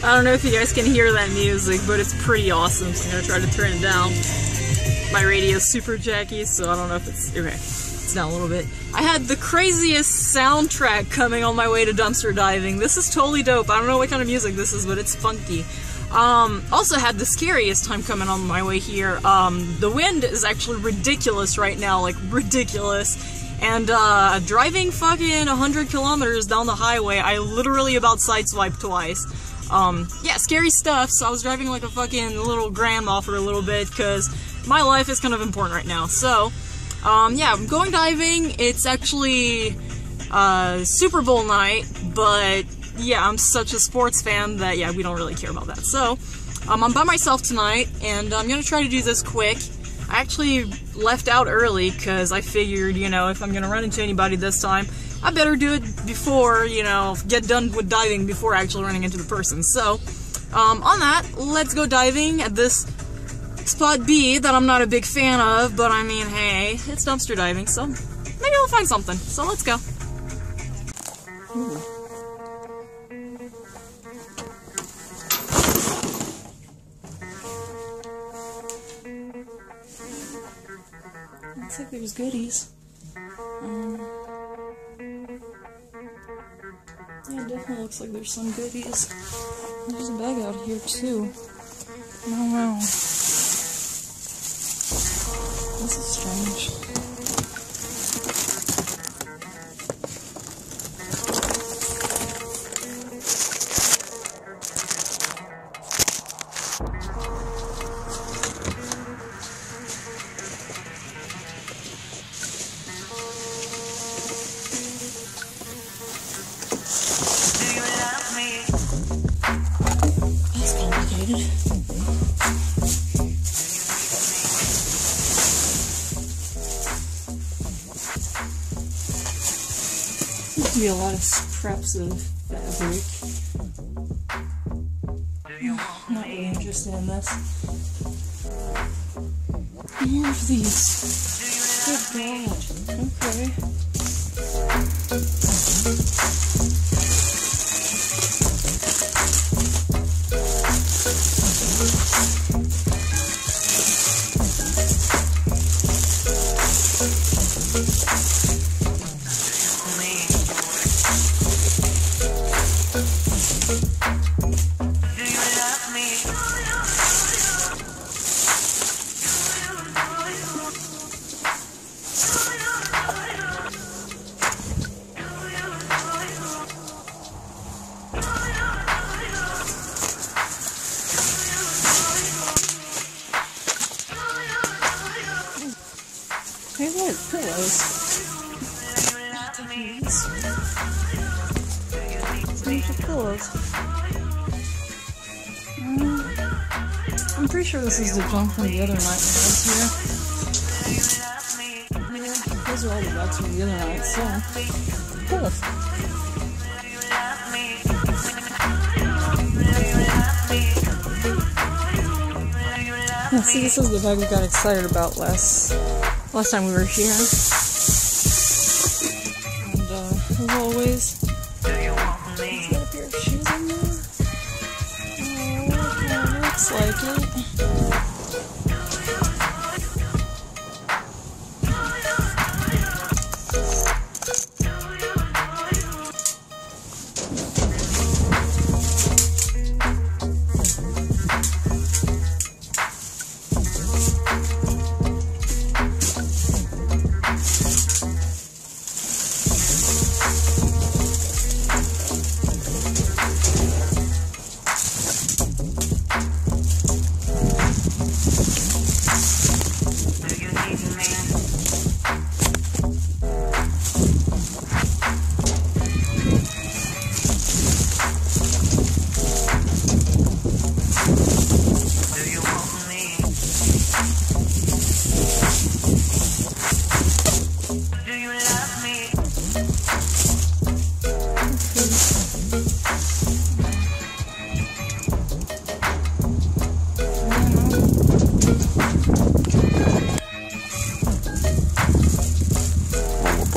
I don't know if you guys can hear that music, but it's pretty awesome, so I'm gonna try to turn it down. My radio's super jacky, so I don't know if it's... Okay, it's down a little bit. I had the craziest soundtrack coming on my way to dumpster diving. This is totally dope. I don't know what kind of music this is, but it's funky. Um, also had the scariest time coming on my way here. Um, the wind is actually ridiculous right now, like ridiculous. And uh, driving fucking 100 kilometers down the highway, I literally about sideswiped twice. Um, yeah, scary stuff, so I was driving like a fucking little grandma for a little bit, because my life is kind of important right now. So, um, yeah, I'm going diving. It's actually uh, Super Bowl night, but yeah, I'm such a sports fan that, yeah, we don't really care about that. So, um, I'm by myself tonight, and I'm gonna try to do this quick. I actually left out early because I figured, you know, if I'm gonna run into anybody this time, I better do it before, you know, get done with diving before actually running into the person. So, um, on that, let's go diving at this spot B that I'm not a big fan of, but I mean, hey, it's dumpster diving, so maybe I'll find something. So let's go. Ooh. Looks like there's goodies. Yeah, it definitely looks like there's some goodies. There's a bag out here too. Oh wow. This is strange. Seems to be a lot of scraps of fabric. Not really interested in this. More of these. Good God. Okay. I'm pretty sure this is the junk from the other night when I was here. Those are all the bags from the other night, so. Yeah, see, this is the bag we got excited about last last time we were here. As always, a pair of shoes in there. Oh, looks like it.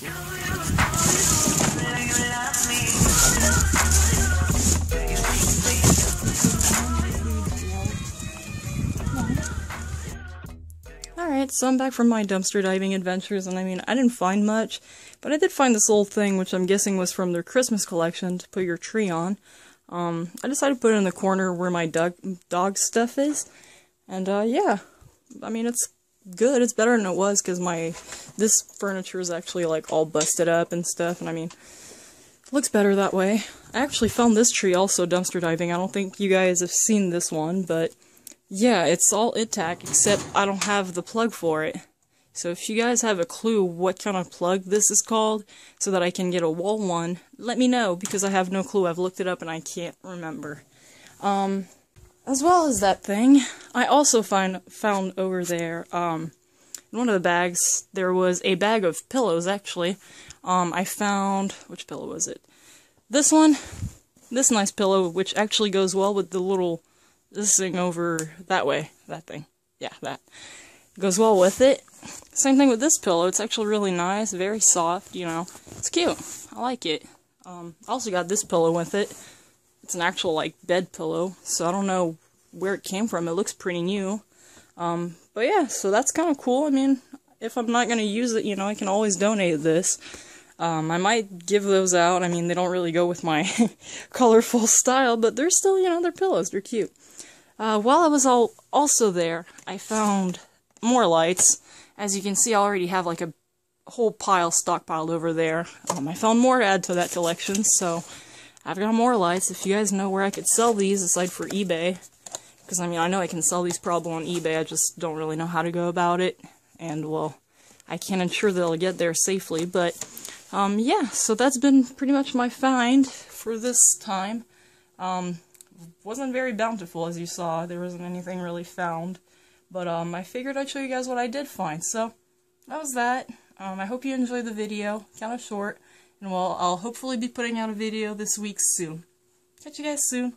Alright, so I'm back from my dumpster diving adventures, and I mean, I didn't find much, but I did find this old thing, which I'm guessing was from their Christmas collection to put your tree on. Um, I decided to put it in the corner where my dog, dog stuff is, and uh, yeah, I mean, it's good. It's better than it was because my this furniture is actually like all busted up and stuff, and I mean, looks better that way. I actually found this tree also dumpster diving. I don't think you guys have seen this one, but yeah, it's all intact except I don't have the plug for it. So if you guys have a clue what kind of plug this is called, so that I can get a wall one, let me know because I have no clue. I've looked it up and I can't remember. Um, as well as that thing, I also find found over there, um, in one of the bags, there was a bag of pillows, actually. Um, I found, which pillow was it? This one, this nice pillow, which actually goes well with the little, this thing over that way, that thing. Yeah, that. Goes well with it. Same thing with this pillow, it's actually really nice, very soft, you know. It's cute, I like it. Um, I also got this pillow with it. It's an actual, like, bed pillow, so I don't know where it came from. It looks pretty new. Um, but yeah, so that's kind of cool. I mean, if I'm not going to use it, you know, I can always donate this. Um, I might give those out. I mean, they don't really go with my colorful style, but they're still, you know, they're pillows. They're cute. Uh, while I was all also there, I found more lights. As you can see, I already have like a whole pile stockpiled over there. Um, I found more to add to that collection, so I've got more lights. If you guys know where I could sell these, aside for eBay, because I mean, I know I can sell these probably on eBay, I just don't really know how to go about it. And, well, I can't ensure they'll get there safely, but, um, yeah, so that's been pretty much my find for this time. Um, wasn't very bountiful, as you saw. There wasn't anything really found. But, um, I figured I'd show you guys what I did find. So, that was that. Um, I hope you enjoyed the video. Kind of short. And, well, I'll hopefully be putting out a video this week soon. Catch you guys soon.